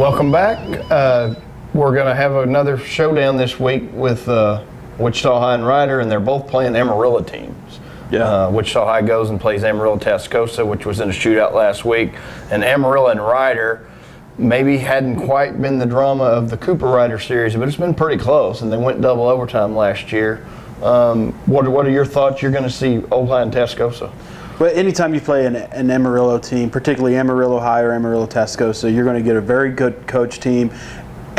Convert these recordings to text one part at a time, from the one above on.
Welcome back. Uh, we're going to have another showdown this week with uh, Wichita High and Rider, and they're both playing Amarillo teams. Yeah. Uh, Wichita High goes and plays Amarillo Tascosa, which was in a shootout last week. And Amarillo and Rider maybe hadn't quite been the drama of the Cooper Rider series, but it's been pretty close, and they went double overtime last year. Um, what, what are your thoughts you're going to see Old High and Tascosa? But anytime you play an, an Amarillo team, particularly Amarillo High or Amarillo Tesco, Tascosa, you're going to get a very good coach team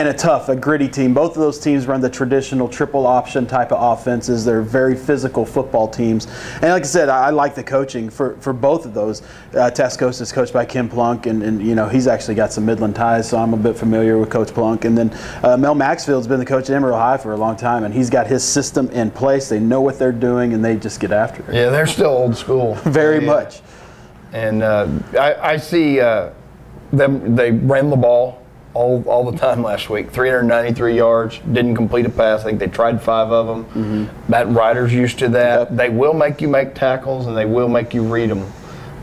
and a tough, a gritty team. Both of those teams run the traditional triple option type of offenses. They're very physical football teams. And like I said, I, I like the coaching for, for both of those. Uh, Tascosa is coached by Kim Plunk, and, and you know he's actually got some Midland ties, so I'm a bit familiar with Coach Plunk. And then uh, Mel Maxfield's been the coach at Amarillo High for a long time, and he's got his system in place. They know what they're doing, and they just get after it. Yeah, they're still old school. Very Yeah. much. And uh, I, I see uh, them. They ran the ball all, all the time last week. 393 yards. Didn't complete a pass. I think they tried five of them. That Riders used to that. Yep. They will make you make tackles, and they will make you read them.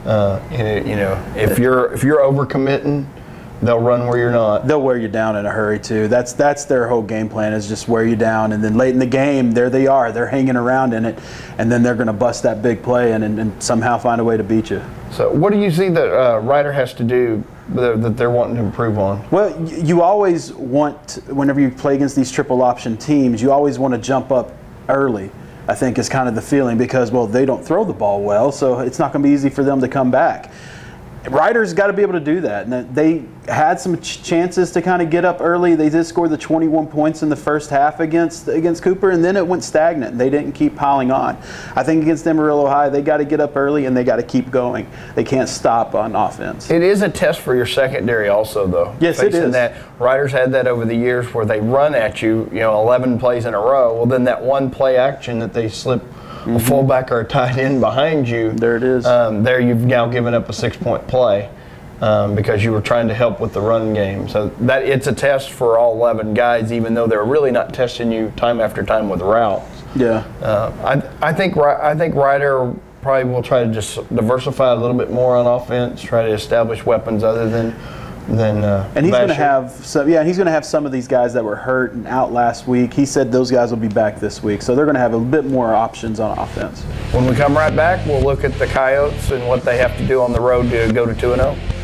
Uh, and, you know, if you're if you're overcommitting, they'll run where you're not. they'll wear you down in a hurry too. That's that's their whole game plan is just wear you down, and then late in the game, there they are. They're hanging around in it, and then they're going to bust that big play and, and, and somehow find a way to beat you. So, what do you see that uh, Rider has to do that that they're wanting to improve on? Well, you always want whenever you play against these triple option teams, you always want to jump up early. I think is kind of the feeling because well they don't throw the ball well, so it's not going to be easy for them to come back. Riders got to be able to do that. And they had some ch- chances to kind of get up early. They did score the 21 points in the first half against against Cooper, and then it went stagnant. They didn't keep piling on. I think against Amarillo High, they got to get up early and they got to keep going. They can't stop on offense. It is a test for your secondary, also, though. Yes, it Facing is. That riders had that over the years where they run at you, you know, 11 plays in a row. Well, then that one play action that they slip a fullback or a tight end behind you. Mm-hmm. There it is. Um, there you've now given up a six-point play. Um, because you were trying to help with the run game, so that it's a test for all 11 guys, even though they're really not testing you time after time with routes. Yeah. Uh, I, I think I think Rider probably will try to just diversify a little bit more on offense, try to establish weapons other than than. Uh, And he's going to have some, yeah, he's going to have some of these guys that were hurt and out last week. He said those guys will be back this week, so they're going to have a bit more options on offense. When we come right back, we'll look at the Coyotes and what they have to do on the road to go to two and oh. zero.